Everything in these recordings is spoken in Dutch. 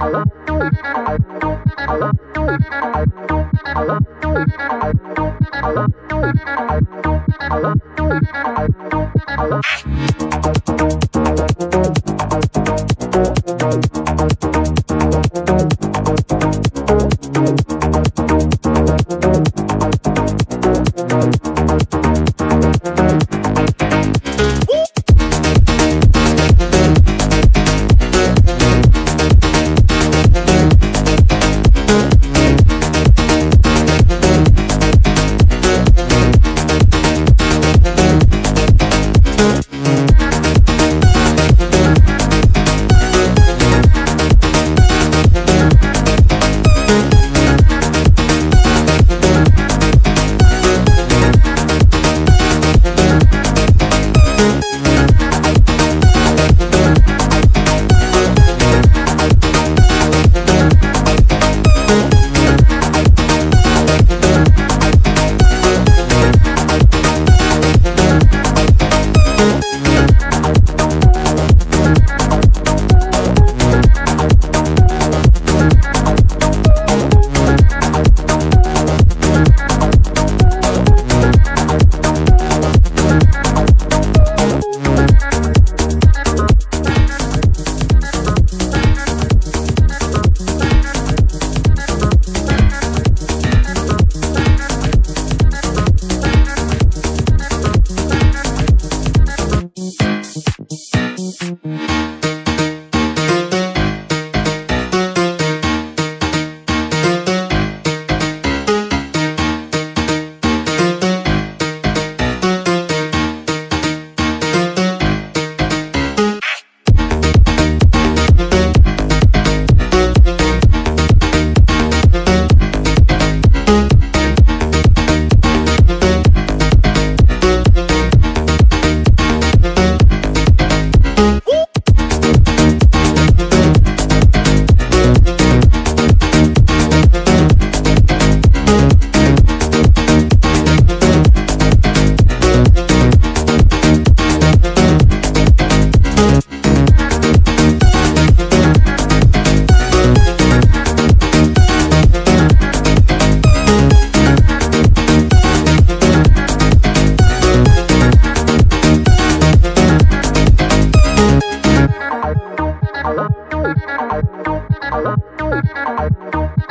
Ah!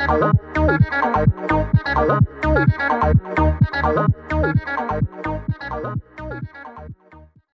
Bye.